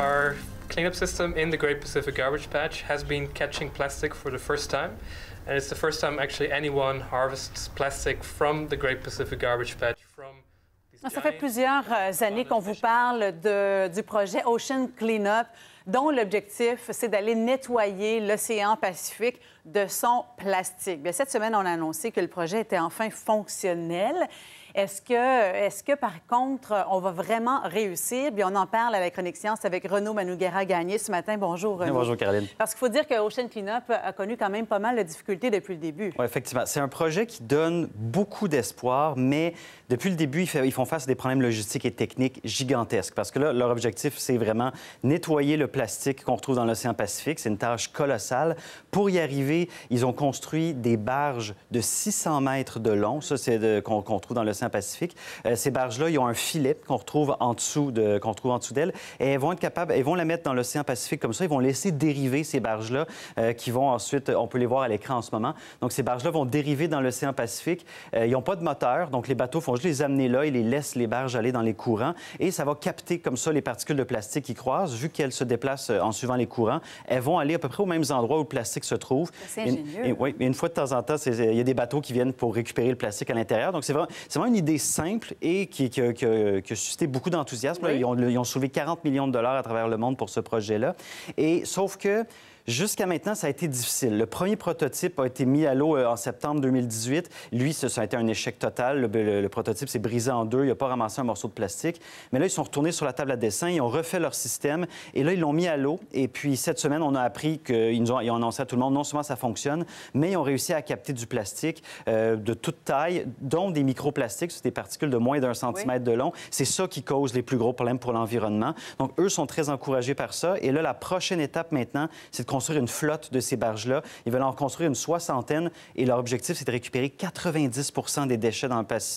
Our cleanup system in the Great Pacific Garbage Patch has been catching plastic for the first time. And it's the first time actually anyone harvests plastic from the Great Pacific Garbage Patch. Ça fait plusieurs euh, années qu'on vous parle de- du projet Ocean Cleanup, dont l'objectif, c'est d'aller nettoyer l'océan Pacifique de son plastique. Bien, cette semaine, on a annoncé que le projet était enfin fonctionnel. Est-ce que, est que, par contre, on va vraiment réussir? On en parle à la chronique science avec Renaud Manougara-Gagné ce matin. Bonjour, Renaud. Bonjour, Caroline. Parce qu'il faut dire que Ocean Cleanup a connu quand même pas mal de difficultés depuis le début. Oui, effectivement. C'est un projet qui donne beaucoup d'espoir, mais depuis le début, ils font face à des problèmes logistiques et techniques gigantesques. Parce que là, leur objectif, c'est vraiment nettoyer le plastique qu'on retrouve dans l'océan Pacifique. C'est une tâche colossale. Pour y arriver, ils ont construit des barges de 600 mètres de long. Ça, c'est qu'on qu'on trouve dans l'océan Pacifique. Euh, ces barges-là, ils ont un filet qu'on retrouve en dessous de, qu'on retrouve en dessous d'elles. Et elles vont être capables, elles vont la mettre dans l'océan Pacifique comme ça. Ils vont laisser dériver ces barges-là, euh, qui vont ensuite, on peut les voir à l'écran en ce moment. Donc, ces barges-là vont dériver dans l'océan Pacifique. Euh, ils n'ont pas de moteur, donc les bateaux font juste les amener là. Ils les laissent les barges aller dans les courants. Et ça va capter comme ça les particules de plastique qui croisent. Vu qu'elles se déplacent en suivant les courants, elles vont aller à peu près aux mêmes endroits où le plastique se trouve. C'est ingénieux. et- oui, mais une fois de temps en temps, il y a des bateaux qui viennent pour récupérer le plastique à l'intérieur. Donc, c'est vraiment, c'est vraiment une idée simple et qui, qui a- qui a- qui a suscité beaucoup d'enthousiasme. Oui. Ils, ont, ils ont soulevé 40 millions de dollars à travers le monde pour ce projet-là. Et sauf que Jusqu'à maintenant, ça a été difficile. Le premier prototype a été mis à l'eau euh, en septembre 2018. Lui, ça, a été un échec total. Le, le- le prototype s'est brisé en deux. Il n'a pas ramassé un morceau de plastique. Mais là, ils sont retournés sur la table à dessin. Ils ont refait leur système. Et là, ils l'ont mis à l'eau. Et puis, cette semaine, on a appris qu'ils nous ont, ils ont annoncé à tout le monde, non seulement ça fonctionne, mais ils ont réussi à capter du plastique euh, de toute taille, dont des microplastiques. C'est des particules de moins d'un centimètre de long. C'est ça qui cause les plus gros problèmes pour l'environnement. Donc, eux sont très encouragés par ça. Et là, la prochaine étape maintenant, c'est de construire une flotte de ces barges-là. Ils veulent en construire une soixantaine. Et leur objectif, c'est de récupérer 90 des déchets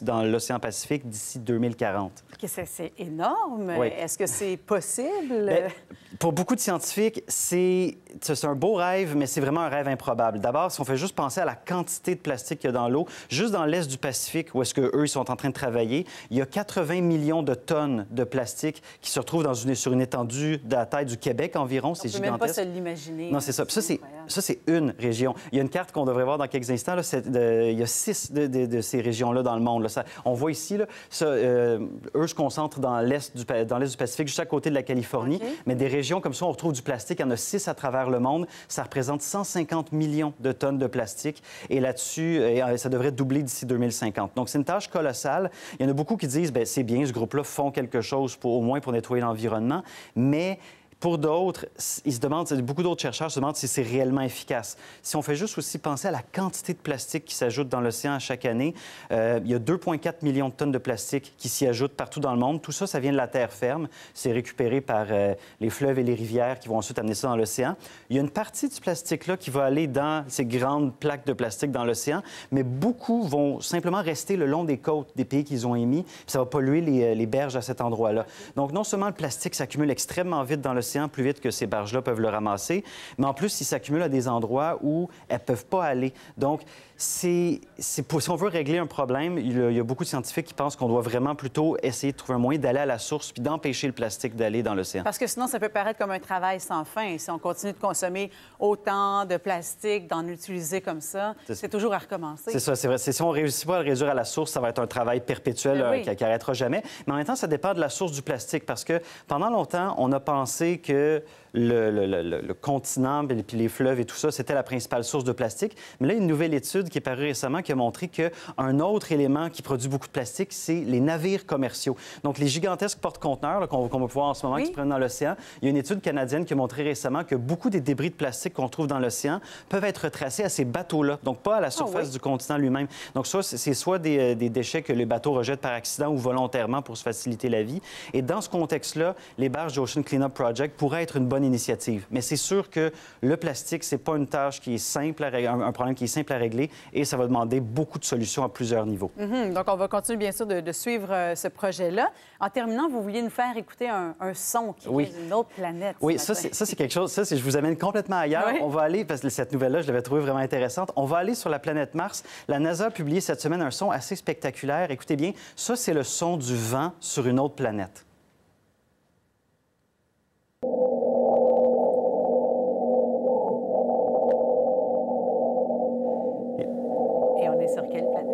dans l'océan Pacifique d'ici 2040. Ok, C'est énorme? Oui. Est-ce que c'est possible? Ben, pour beaucoup de scientifiques, c'est un beau rêve, mais c'est vraiment un rêve improbable. D'abord, si on fait juste penser à la quantité de plastique qu'il y a dans l'eau, juste dans l'est du Pacifique, où est-ce qu'eux, ils sont en train de travailler, il y a 80 millions de tonnes de plastique qui se retrouvent dans une, sur une étendue de la taille du Québec environ. On C'est peut même pas gigantesque. se l'imaginer. Non, c'est ça. Ça, c'est, ça, c'est une région. Il y a une carte qu'on devrait voir dans quelques instants. Là, c'est de- il y a six de, de- de ces régions-là dans le monde. là. Ça- on voit ici, là, ça, euh, eux se concentrent dans l'est, du, dans l'est du Pacifique, juste à côté de la Californie. Mais des régions comme ça, on retrouve du plastique. Il y en a six à travers le monde. Ça représente 150 millions de tonnes de plastique. Et là-dessus, euh, ça devrait doubler d'ici 2050. Donc, c'est une tâche colossale. Il y en a beaucoup qui disent, ben c'est bien, ce groupe-là font quelque chose, pour, au moins pour nettoyer l'environnement. Mais pour d'autres, ils se demandent, beaucoup d'autres chercheurs se demandent si c'est réellement efficace. Si on fait juste aussi penser à la quantité de plastique qui s'ajoute dans l'océan chaque année, euh, il y a 2,4 millions de tonnes de plastique qui s'y ajoutent partout dans le monde. Tout ça, ça vient de la terre ferme. C'est récupéré par euh, les fleuves et les rivières qui vont ensuite amener ça dans l'océan. Il y a une partie du plastique-là qui va aller dans ces grandes plaques de plastique dans l'océan, mais beaucoup vont simplement rester le long des côtes des pays qu'ils ont émis, puis ça va polluer les, euh, les berges à cet endroit-là. Donc, non seulement le plastique s'accumule extrêmement vite dans l'océan, plus vite que ces barges-là peuvent le ramasser, mais en plus, il s'accumule à des endroits où elles ne peuvent pas aller. Donc, c'est, si on veut régler un problème, il y a, il y a beaucoup de scientifiques qui pensent qu'on doit vraiment plutôt essayer de trouver un moyen d'aller à la source puis d'empêcher le plastique d'aller dans l'océan. Parce que sinon, ça peut paraître comme un travail sans fin. Si on continue de consommer autant de plastique, d'en utiliser comme ça, C'est- toujours à recommencer. C'est ça, c'est vrai. Si on réussit pas à le réduire à la source, ça va être un travail perpétuel Ben euh, oui. qui qui arrêtera jamais. Mais en même temps, ça dépend de la source du plastique parce que pendant longtemps, on a pensé que le, le- le- continent, puis les fleuves et tout ça, c'était la principale source de plastique. Mais là, une nouvelle étude qui est parue récemment qui a montré qu'un autre élément qui produit beaucoup de plastique, c'est les navires commerciaux. Donc, les gigantesques porte-conteneurs qu'on va pouvoir en ce moment Oui. qui se prennent dans l'océan. Il y a une étude canadienne qui a montré récemment que beaucoup des débris de plastique qu'on trouve dans l'océan peuvent être retracés à ces bateaux-là, donc pas à la surface oui. du continent lui-même. Donc, ça, c'est soit des, euh, des déchets que les bateaux rejettent par accident ou volontairement pour se faciliter la vie. Et dans ce contexte-là, les barges Ocean Cleanup Project pourraient être une bonne initiative. Mais c'est sûr que le plastique, c'est pas une tâche qui est simple, à ré- un, problème qui est simple à régler et ça va demander beaucoup de solutions à plusieurs niveaux. Mhm. Donc, on va continuer, bien sûr, de, de suivre euh, ce projet-là. En terminant, vous vouliez nous faire écouter un, un son qui Oui. vient d'une autre planète. Oui, ça c'est, ça, c'est quelque chose. Ça, je vous amène complètement ailleurs. Oui. On va aller, parce que cette nouvelle-là, je l'avais trouvée vraiment intéressante. On va aller sur la planète Mars. La NASA a publié cette semaine un son assez spectaculaire. Écoutez bien, ça, c'est le son du vent sur une autre planète.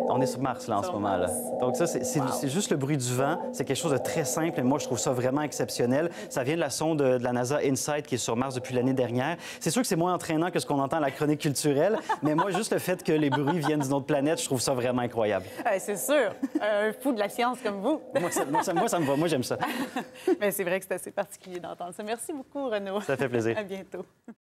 On est sur Mars, là, en Sur ce moment. Là. Donc, ça, c'est Wow. juste le bruit du vent. C'est quelque chose de très simple et moi, je trouve ça vraiment exceptionnel. Ça vient de la sonde de, de la NASA InSight qui est sur Mars depuis l'année dernière. C'est sûr que c'est moins entraînant que ce qu'on entend à la chronique culturelle, mais moi, juste le fait que les bruits viennent d'une autre planète, je trouve ça vraiment incroyable. Euh, c'est sûr, un fou de la science comme vous. Moi, ça, moi, ça- moi, ça me va. Moi, j'aime ça. Mais c'est vrai que c'est assez particulier d'entendre ça. Merci beaucoup, Renaud. Ça fait plaisir. À bientôt.